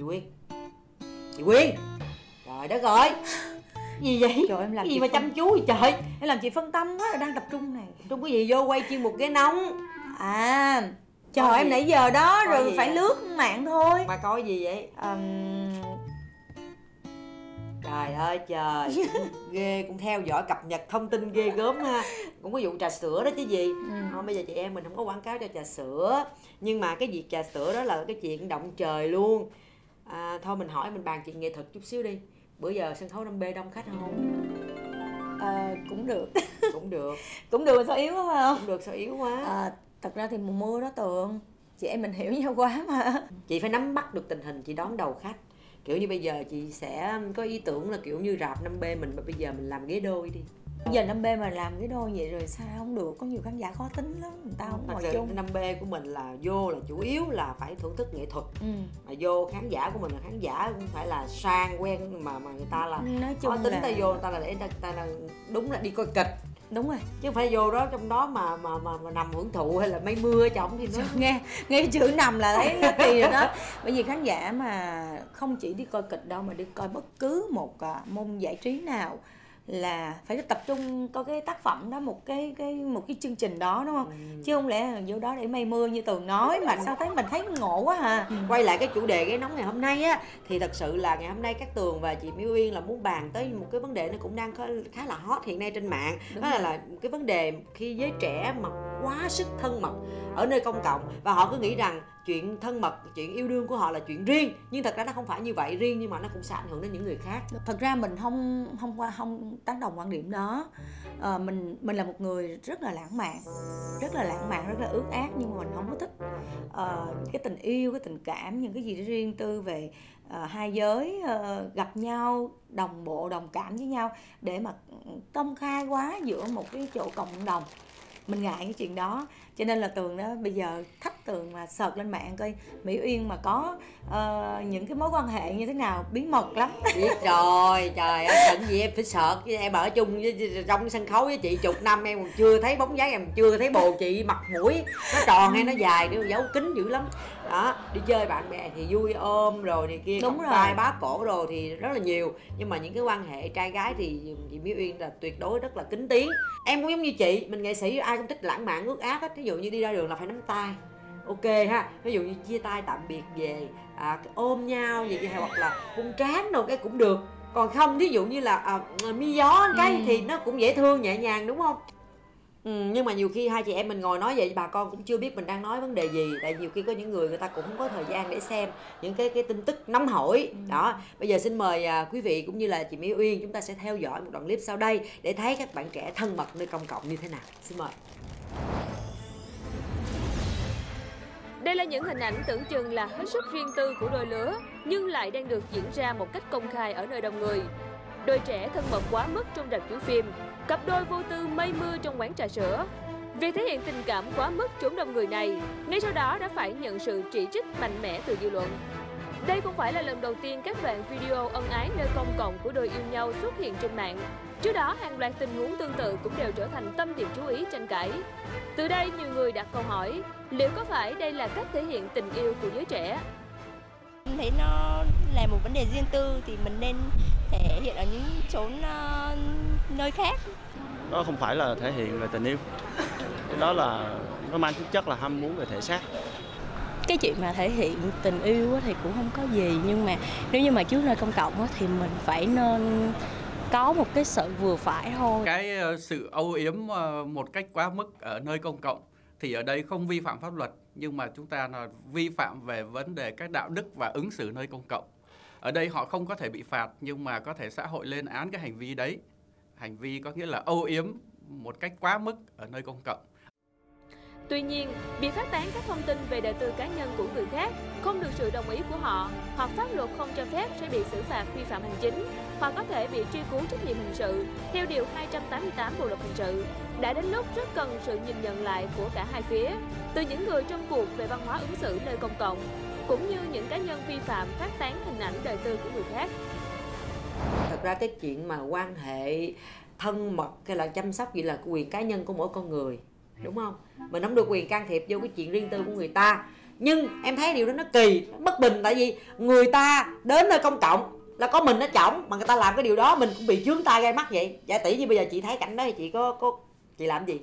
chị quyên. Chị quyên. Trời đất ơi. Gì vậy? Trời em làm gì mà phân- chăm chú vậy trời? Em làm chị phân tâm quá đang tập trung này. Trong cái gì? Vô quay chuyên mục ghế nóng. À. Trời Có em gì? nãy giờ đó Có rồi phải vậy? lướt mạng thôi. Mà coi gì vậy? Ừm, trời ơi trời. Ghê cũng theo dõi cập nhật thông tin ghê gớm ha. Cũng có vụ trà sữa đó chứ gì. Ừ. Thôi bây giờ chị em mình không có quảng cáo cho trà sữa. Nhưng mà cái việc trà sữa đó là cái chuyện động trời luôn à, thôi mình hỏi mình bàn chuyện nghệ thuật chút xíu đi. Bữa giờ sân khấu 5B đông khách không? Ờ, cũng được. Cũng được. Cũng được sao yếu quá không? Cũng được sao yếu quá. À, thật ra thì mùa mưa đó tường chị em mình hiểu nhau quá mà. Chị phải nắm bắt được tình hình chị đón đầu khách. Kiểu như bây giờ chị sẽ có ý tưởng là kiểu như rạp 5B mình mà bây giờ mình làm ghế đôi đi giờ năm b mà làm cái đôi vậy rồi sao không được? Có nhiều khán giả khó tính lắm người ta không ngồi chung. 5B của mình là vô là chủ yếu là phải thưởng thức nghệ thuật. Ừ. mà vô khán giả của mình là khán giả cũng phải là sang quen mà mà người ta là nói chung khó tính là ta vô người ta là để người ta là đúng là đi coi kịch. Đúng rồi. Chứ phải vô đó trong đó mà mà mà, mà nằm hưởng thụ hay là mây mưa chồng thì nó nghe nghe chữ nằm là thấy kỳ rồi đó. Bởi vì khán giả mà không chỉ đi coi kịch đâu mà đi coi bất cứ một à, môn giải trí nào là phải tập trung coi cái tác phẩm đó một cái cái một cái chương trình đó đúng không? Chứ không lẽ vô đó để mây mưa như tường nói mà sao thấy mình thấy ngộ quá à quay lại cái chủ đề ghế nóng ngày hôm nay á thì thật sự là ngày hôm nay các tường và chị Miêu Uyên là muốn bàn tới một cái vấn đề nó cũng đang có khá là hot hiện nay trên mạng. Đúng đó là, là cái vấn đề khi giới trẻ mà quá sức thân mật ở nơi công cộng. Và họ cứ nghĩ rằng chuyện thân mật chuyện yêu đương của họ là chuyện riêng. Nhưng thật ra nó không phải như vậy riêng nhưng mà nó cũng sẽ ảnh hưởng đến những người khác. Thật ra mình không không qua không tán đồng quan điểm đó. À, mình mình là một người rất là lãng mạn rất là lãng mạn rất là ước ác nhưng mà mình không có thích ờ, cái tình yêu cái tình cảm những cái gì đó riêng tư về ờ, hai giới ờ, gặp nhau đồng bộ đồng cảm với nhau để mà công khai quá giữa một cái chỗ cộng đồng mình ngại cái chuyện đó. Cho nên là tường đó bây giờ thách tường mà sợt lên mạng coi mỹ uyên mà có ờ, những cái mối quan hệ như thế nào bí mật lắm. Biết rồi trời ơi cần gì em phải sợ chứ em ở chung với, trong sân khấu với chị chục năm em còn chưa thấy bóng dáng em chưa thấy bồ chị mặt mũi. Nó tròn hay nó dài nữa giấu kín dữ lắm đó đi chơi bạn bè thì vui ôm rồi này kia Đúng rồi. tay bá cổ rồi thì rất là nhiều. Nhưng mà những cái quan hệ trai gái thì chị Miêu Uyên là tuyệt đối rất là kính tiếng. Em cũng giống như chị mình nghệ sĩ ai cũng thích lãng mạn ước ác hết. Ví dụ như đi ra đường là phải nắm tay. Ok ha ví dụ như chia tay tạm biệt về à, ôm nhau vậy hay hoặc là hôn trán đâu cái cũng được. Còn không ví dụ như là à, mi gió cái Ừ. thì nó cũng dễ thương nhẹ nhàng đúng không Ừ, nhưng mà nhiều khi hai chị em mình ngồi nói vậy bà con cũng chưa biết mình đang nói vấn đề gì. Tại nhiều khi có những người người ta cũng không có thời gian để xem những cái cái tin tức nóng hổi. Đó bây giờ xin mời à, quý vị cũng như là chị Mỹ Uyên chúng ta sẽ theo dõi một đoạn clip sau đây để thấy các bạn trẻ thân mật nơi công cộng như thế nào. Xin mời. Đây là những hình ảnh tưởng chừng là hết sức riêng tư của đôi lứa, nhưng lại đang được diễn ra một cách công khai ở nơi đông người. Đôi trẻ thân mật quá mức trong rạp chiếu phim, cặp đôi vô tư mây mưa trong quán trà sữa. Việc thể hiện tình cảm quá mức trốn đông người này, ngay sau đó đã phải nhận sự chỉ trích mạnh mẽ từ dư luận. Đây không phải là lần đầu tiên các đoạn video ân ái nơi công cộng của đôi yêu nhau xuất hiện trên mạng. Trước đó, hàng loạt tình huống tương tự cũng đều trở thành tâm điểm chú ý tranh cãi. Từ đây, nhiều người đặt câu hỏi, liệu có phải đây là cách thể hiện tình yêu của giới trẻ? Em thấy nó là một vấn đề riêng tư thì mình nên thể hiện ở những chốn ờ, nơi khác. đó không phải là thể hiện về tình yêu đó là nó mang tính chất là ham muốn về thể xác Cái chuyện mà thể hiện tình yêu á thì cũng không có gì nhưng mà nếu như mà trước nơi công cộng á thì mình phải nên có một cái sự vừa phải thôi. cái ờ, sự âu yếm ờ, một cách quá mức ở nơi công cộng thì ở đây không vi phạm pháp luật nhưng mà chúng ta là vi phạm về vấn đề các đạo đức và ứng xử nơi công cộng. Ở đây họ không có thể bị phạt, nhưng mà có thể xã hội lên án cái hành vi đấy. Hành vi có nghĩa là âu yếm một cách quá mức ở nơi công cộng. Tuy nhiên, việc phát tán các thông tin về đời tư cá nhân của người khác không được sự đồng ý của họ hoặc pháp luật không cho phép sẽ bị xử phạt vi phạm hành chính hoặc có thể bị truy cứu trách nhiệm hình sự theo Điều 288 Bộ Luật Hình sự. Đã đến lúc rất cần sự nhìn nhận lại của cả hai phía, từ những người trong cuộc về văn hóa ứng xử nơi công cộng, cũng như những cá nhân vi phạm phát tán hình ảnh đời tư của người khác. thật ra cái chuyện mà quan hệ thân mật hay là chăm sóc gì là quyền cá nhân của mỗi con người đúng không? Mình không được quyền can thiệp vô cái chuyện riêng tư của người ta. Nhưng em thấy điều đó nó kỳ, nó bất bình. Tại vì người ta đến nơi công cộng là có mình nó chỏng, mà người ta làm cái điều đó mình cũng bị chướng tay gai mắt vậy. Giả tỷ như bây giờ chị thấy cảnh đó thì chị có có, chị làm gì?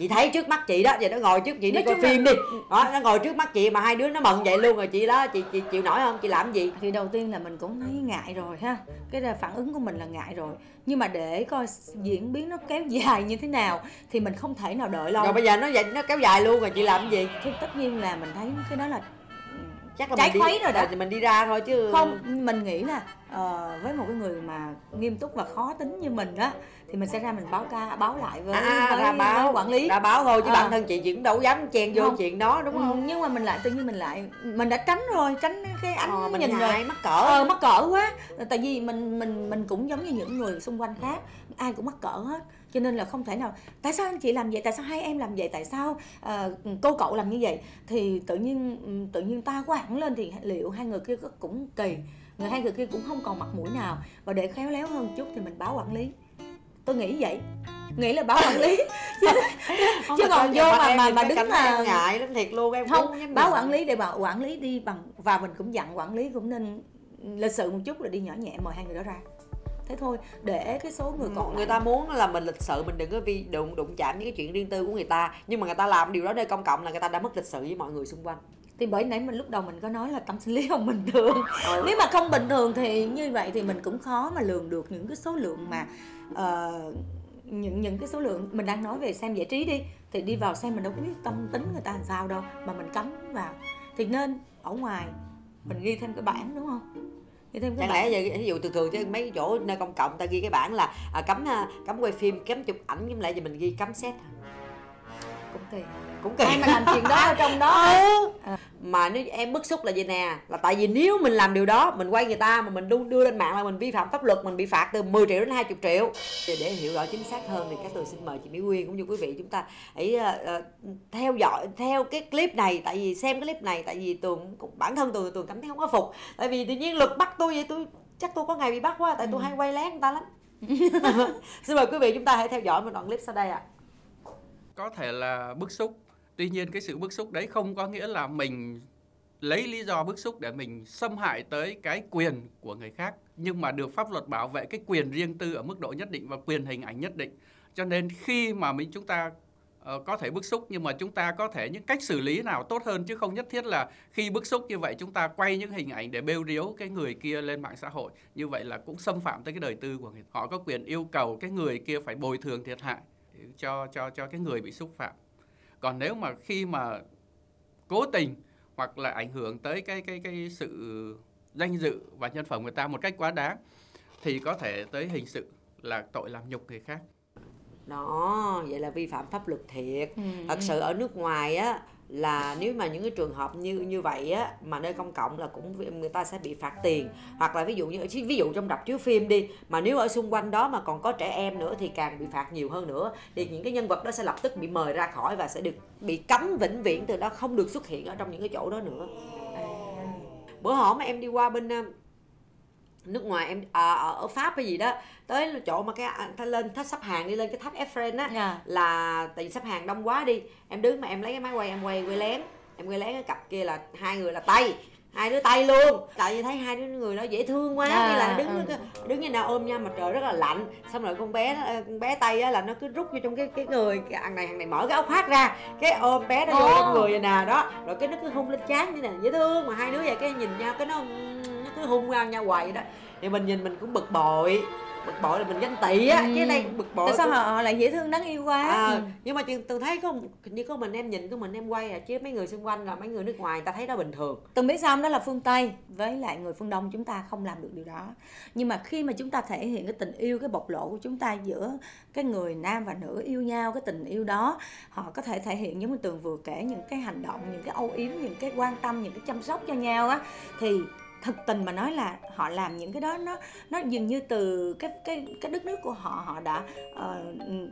Chị thấy trước mắt chị đó giờ nó ngồi trước chị đi Nói coi là- phim đi. đó nó ngồi trước mắt chị mà hai đứa nó mần vậy luôn rồi chị đó chị chị chịu nổi không? Chị làm gì? Thì đầu tiên là mình cũng thấy ngại rồi ha. Cái là phản ứng của mình là ngại rồi. Nhưng mà để coi diễn biến nó kéo dài như thế nào thì mình không thể nào đợi lâu. Rồi bây giờ nó vậy nó kéo dài luôn rồi chị làm gì? Thì tất nhiên là mình thấy cái đó là ừ, chắc là Trái mình đi, khuấy rồi đó. thì mình đi ra thôi chứ. Không mình nghĩ là ờ, với một cái người mà nghiêm túc và khó tính như mình á thì mình sẽ ra mình báo ca báo lại với, à, với, ra báo với quản lý. ra báo thôi chứ À. bản thân chị chị cũng đâu dám chen vô Không. chuyện đó đúng Ừ, không? nhưng mà mình lại tự nhiên mình lại mình đã tránh rồi tránh cái ánh ờ, mình nhìn rồi. mắc cỡ. Ờ mắc cỡ quá. Tại vì mình mình mình cũng giống như những người xung quanh khác ai cũng mắc cỡ hết cho nên là không thể nào tại sao anh chị làm vậy? Tại sao hai em làm vậy? Tại sao ờ, cô cậu làm như vậy? Thì tự nhiên ừ, tự nhiên ta có hẳn lên thì liệu hai người kia cũng kỳ? Người hai người kia cũng không còn mặt mũi nào. Và để khéo léo hơn chút thì mình báo quản lý. Tôi nghĩ vậy. Nghĩ là báo quản lý. Không, chứ còn vô mà mà mà đứng em ngại lắm thiệt luôn em không cũng báo quản lý để bảo quản lý đi bằng và mình cũng dặn quản lý cũng nên lịch sự một chút là đi nhỏ nhẹ mời hai người đó ra thế thôi để cái số người còn người lại- ta muốn là mình lịch sự mình đừng có vi đụng đụng chạm những cái chuyện riêng tư của người ta. Nhưng mà người ta làm điều đó nơi công cộng là người ta đã mất lịch sự với mọi người xung quanh. Thì bởi nãy mình lúc đầu mình có nói là tâm sinh lý không bình thường. Ừ. nếu mà không bình thường thì như vậy thì mình cũng khó mà lường được những cái số lượng mà ờ, những những cái số lượng. Mình đang nói về xem giải trí đi thì đi vào xem mình đâu có biết tâm tính người ta làm sao đâu mà mình cấm vào. Thì nên ở ngoài mình ghi thêm cái bảng đúng không thêm chẳng lẽ giờ ví dụ thường thường chứ mấy cái chỗ nơi công cộng ta ghi cái bảng là à, cấm à, cấm quay phim cấm chụp ảnh nhưng lại giờ mình ghi cấm set cũng kỳ. Cũng kỳ. Ai mà làm chuyện đó ở trong đó? Ừ. À. mà nếu em bức xúc là vậy nè? Là tại vì nếu mình làm điều đó mình quay người ta mà mình đưa, đưa lên mạng là mình vi phạm pháp luật mình bị phạt từ 10 triệu đến 20 triệu. Thì để hiểu rõ chính xác hơn thì các tôi xin mời chị Mỹ Quyên cũng như quý vị chúng ta hãy ờ, theo dõi theo cái clip này. Tại vì xem cái clip này tại vì tường cũng- bản thân tường tường cảm thấy không có phục. Tại vì tự nhiên luật bắt tôi vậy tôi chắc tôi có ngày bị bắt quá tại tôi hay quay lén người ta lắm. Xin mời quý vị chúng ta hãy theo dõi một đoạn clip sau đây ạ có thể là bức xúc. Tuy nhiên cái sự bức xúc đấy không có nghĩa là mình lấy lý do bức xúc để mình xâm hại tới cái quyền của người khác nhưng mà được pháp luật bảo vệ cái quyền riêng tư ở mức độ nhất định và quyền hình ảnh nhất định. Cho nên khi mà mình chúng ta uh, có thể bức xúc nhưng mà chúng ta có thể những cách xử lý nào tốt hơn chứ không nhất thiết là khi bức xúc như vậy chúng ta quay những hình ảnh để bêu riếu cái người kia lên mạng xã hội. Như vậy là cũng xâm phạm tới cái đời tư của người họ có quyền yêu cầu cái người kia phải bồi thường thiệt hại cho cho cho cái người bị xúc phạm. Còn nếu mà khi mà cố tình hoặc là ảnh hưởng tới cái cái cái sự danh dự và nhân phẩm người ta một cách quá đáng thì có thể tới hình sự là tội làm nhục người khác. Đó vậy là vi phạm pháp luật thiệt. Ừ, thật sự ở nước ngoài á là nếu mà những cái trường hợp như như vậy á mà nơi công cộng là cũng người ta sẽ bị phạt tiền. Hoặc là ví dụ như ví dụ trong rạp chiếu phim đi mà nếu ở xung quanh đó mà còn có trẻ em nữa thì càng bị phạt nhiều hơn nữa. Thì những cái nhân vật đó sẽ lập tức bị mời ra khỏi và sẽ được bị cấm vĩnh viễn từ đó không được xuất hiện ở trong những cái chỗ đó nữa. Bữa hổm mà em đi qua bên um, nước ngoài em à, ở pháp hay gì đó tới chỗ mà cái ta lên thách sắp hàng đi lên cái tháp Eiffel á Dạ. là tại vì sắp hàng đông quá đi em đứng mà em lấy cái máy quay em quay quay lén em quay lén cái cặp kia là hai người là tay hai đứa tay luôn. Tại vì thấy hai đứa người đó dễ thương quá À, như là đứng ừ. đứng như nào ôm nhau mà trời rất là lạnh. Xong rồi con bé nó- con bé tay á là nó cứ rút vô trong cái cái người cái thằng này thằng này mở cái áo khoác ra cái ôm bé nó vô trong người vậy nè đó. Rồi cái nó cứ hung lên trán như nè dễ thương. Mà hai đứa vậy cái nhìn nhau cái nó nó cứ hung ra nhau hoài vậy đó thì mình nhìn mình cũng bực bội bực bội là mình ganh tị á Ừ. chứ đây bực bội tại sao cũng- họ, lại dễ thương đáng yêu quá À, Ừ. nhưng mà từng thấy có như có mình em nhìn có mình em quay à chứ mấy người xung quanh là mấy người nước ngoài người ta thấy đó bình thường Từng biết sao đó là phương Tây với lại người phương Đông chúng ta không làm được điều đó. Nhưng mà khi mà chúng ta thể hiện cái tình yêu, cái bộc lộ của chúng ta giữa cái người nam và nữ yêu nhau, cái tình yêu đó, họ có thể thể hiện giống như Tường vừa kể những cái hành động, những cái âu yếm, những cái quan tâm, những cái chăm sóc cho nhau á thì thực tình mà nói là họ làm những cái đó nó nó dường như từ cái cái cái đất nước của họ họ đã ờ,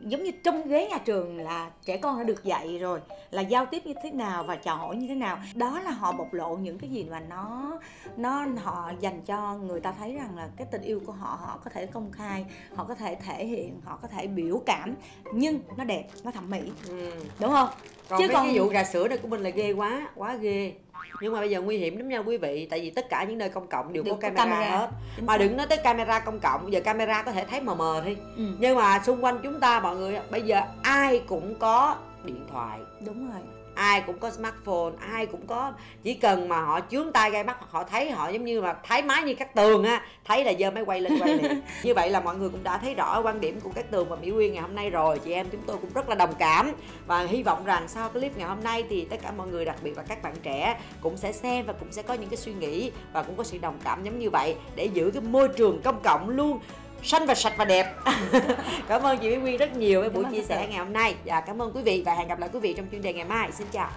giống như trong ghế nhà trường là trẻ con đã được dạy rồi là giao tiếp như thế nào và chào hỏi như thế nào. Đó là họ bộc lộ những cái gì mà nó nó họ dành cho người ta thấy rằng là cái tình yêu của họ họ có thể công khai họ có thể thể hiện họ có thể biểu cảm nhưng nó đẹp nó thẩm mỹ. Ừ. đúng không? Còn Chứ mấy còn- cái vụ trà sữa này của mình là ghê quá quá ghê nhưng mà bây giờ nguy hiểm lắm nha quý vị tại vì tất cả những nơi công cộng đều Đều có camera, camera. hết. Chính mà xác. đừng nói tới camera công cộng giờ camera có thể thấy mờ mờ đi. Ừ, nhưng mà xung quanh chúng ta mọi người bây giờ ai cũng có điện thoại. Đúng rồi ai cũng có smartphone ai cũng có chỉ cần mà họ chướng tay gai mắt hoặc họ thấy họ giống như là thái máy như các tường á thấy là giơ máy quay lên quay liền. Như vậy là mọi người cũng đã thấy rõ quan điểm của các tường và mỹ uyên ngày hôm nay rồi. Chị em chúng tôi cũng rất là đồng cảm và hy vọng rằng sau clip ngày hôm nay thì tất cả mọi người đặc biệt là các bạn trẻ cũng sẽ xem và cũng sẽ có những cái suy nghĩ và cũng có sự đồng cảm giống như vậy để giữ cái môi trường công cộng luôn xanh và sạch và đẹp. Cảm ơn chị Mỹ Quyên rất nhiều với buổi chia sẻ ngày hôm nay. Và cảm ơn quý vị và hẹn gặp lại quý vị trong chuyên đề ngày mai. Xin chào